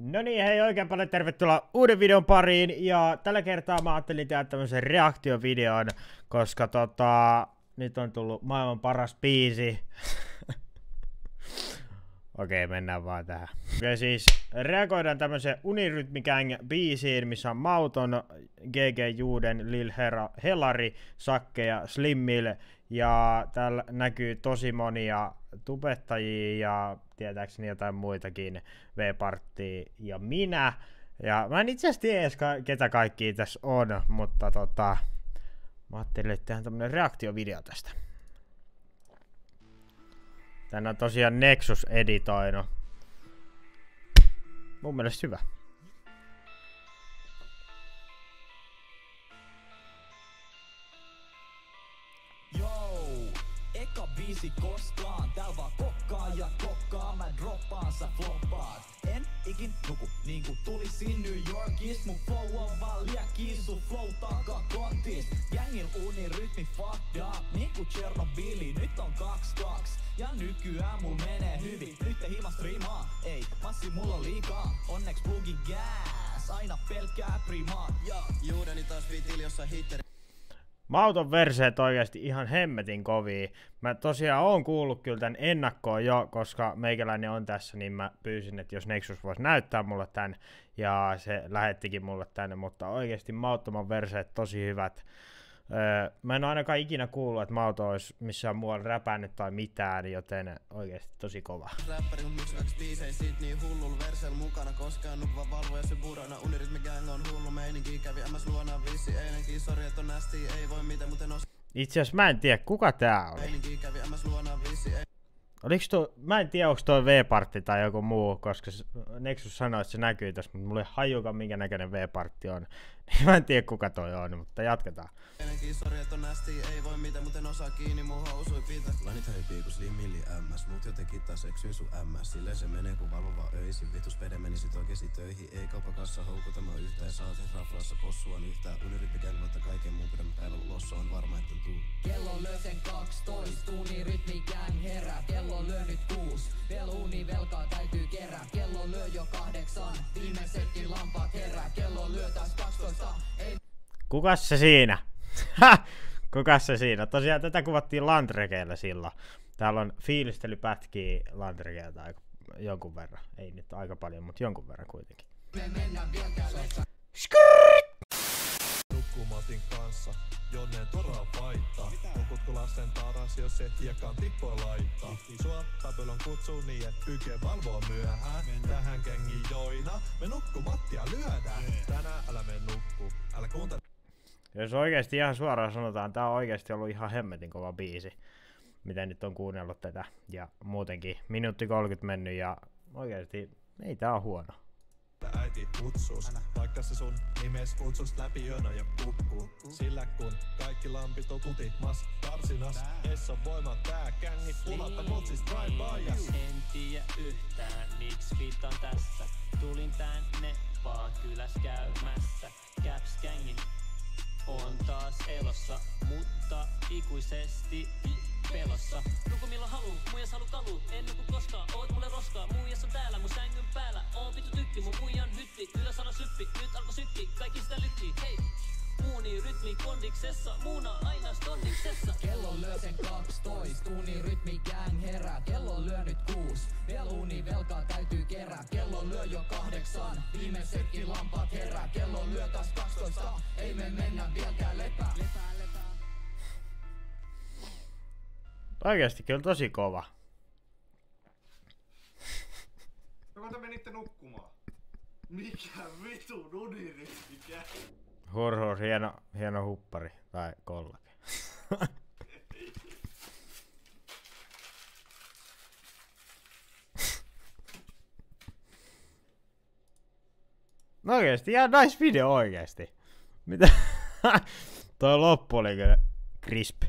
No niin, hei oikein paljon tervetuloa uuden videon pariin, ja tällä kertaa mä ajattelin tehdä tämmöisen reaktiovideon, koska tota, nyt on tullut maailman paras biisi. Okei, mennään vaan tähän. Ja siis reagoidaan tämmöiseen Unirytmigang biisiin, missä on Mauton, GG Juden, Lil Hera, Helari, Sakke ja Slimmil. Ja täällä näkyy tosi monia tubettajia ja tietääkseni jotain muitakin, V-Partti ja minä. Ja mä en itse asiassa tiedä ketä kaikki tässä on, mutta tota, mä ajattelin, että tehdään tämmönen reaktiovideo tästä. Tän on tosiaan Nexus editoinut. Mun mielestä hyvä. Eka biisi koskaan. Tääl vaan kokkaa ja kokkaa, mä droppaan sä floppaat. En ikin nuku niinku tulisin New Yorkis. Mun flow on vaan liäkkiin, sun flow takaa kontis. Jängin rytmi fucked up, niinku Chernobyli. Nyt on kaks kaks, ja nykyään mun menee hyvin. Nyt ei hima striimaa, ei, massi mulla liikaa. Onneks plugin gas, aina pelkkää primaa. Ja Juudeni taas viitili jossa hitteri. Mauton verseet oikeasti ihan hemmetin kovia. Mä tosiaan oon kuullut kyllä tän ennakkoon jo, koska meikäläinen on tässä, niin mä pyysin, että jos Nexus voisi näyttää mulle tän, ja se lähettikin mulle tänne, mutta oikeasti Mauttoman verseet tosi hyvät. Öö, mä en ole ainakaan ikinä kuullut, että Mauto olisi missään muualla räpännyt tai mitään, joten oikeasti tosi kova. Räppäri kun miksi niin Koskaan nukva valvoja se burana Unirytmi gang on hullu. Meininki Kävi MS luona vissi eilenkin Sori et on nästi. Ei voi mitään muuten os Itse asiassa mä en tiedä kuka tää oli. Meininki kävi MS luona vissi ei Oliks tuo, mä en tiedä onko toi V-partti tai joku muu, koska Nexus sanoi, että se näkyy tässä, mutta mulla ei hajukaan minkä näköinen V-partti on. Niin mä en tiedä kuka toi on, mutta jatketaan. Eilenkin sori et on nästi. Ei voi mitään muuten osaa kiinni mun housui pitä Lanit höipii kun slimmilli MS Mut jotenkin taas eksyin sun MS Silleen se menee kun valvova öisin Vitus pede menisit oikeesti töihin Ei kaupakassa houkutama yhtään Saatiin raflassa possua yhtään gang vaikka kaiken muun pidemmän päivän losso on varma etten tuu Kello lyö sen 12, tuuni rytmi gang herää. Kello lyö nyt kuus, vielä uni velkaa täytyy kerää. Kello lyö jo kahdeksan, viimeisetkin lampaat herää. Kello lyö taas 12, ei Kukas se siinä? Kukas se siinä? Tosiaan tätä kuvattiin Landrekeellä silloin. Täällä on fiilistelypätkiä Landrekeeltä aika, jonkun verran. Ei nyt aika paljon, mutta jonkun verran kuitenkin. lepää. Nukkumatin kanssa, jonneen toraa vaittaa. Nukutko lasten taras, jos se hiekan tippua laittaa. Sua Babylon kutsuu niin, et pyke valvoo myöhään. Tähän kengi joina, me nukkumattia lyödään. Tänään älä me nukku, älä kuuntele. Jos oikeasti ihan suoraan sanotaan, tää on oikeasti ollut ihan hemmetin kova biisi. Miten nyt on kuunnellut tätä. Ja muutenkin minuutti 30 mennyt ja oikeasti ei tää on huono. äiti kutsus. Vaikka se sun nimes kutsus läpi yönä ja kukkuu. Sillä kun kaikki lampit on kutimas karsinas. Essa voima tää kängi, pulata mutsis drive by En tiedä yhtään, miksi viitan tässä. Tulin tänne vaan kyläs käymässä. Caps gängin on taas elossa, mutta ikuisesti pelossa. Nuku milloin haluu, muijas halu kalu, en nuku koskaan, oot mulle roskaa. Muijas on täällä, mun sängyn päällä, oon vitu tykki, mun muijan hytti. Ylös ala syppi, nyt alko sykki, kaikki sitä lytti, hei. Uuni rytmi kondiksessa, muuna aina stondiksessa. Kello lyö sen 12, tuuni rytmi gang herää. Kello lyö nyt kuus, vielä uni velkaa täytyy kerää. Kello lyö jo kahdeksan, viimeisetkin lampaat herää. Kello lyö taas 12, ei me mennä vieläkään lepää. Oikeasti kyllä tosi kova. Joko te menitte nukkumaan? Mikä vitu unirytmikä? Hur, hur, hieno, hieno huppari tai kollake. No oikeesti, ihan nice video oikeesti. Mitä? Toi loppu oli kyllä crisp.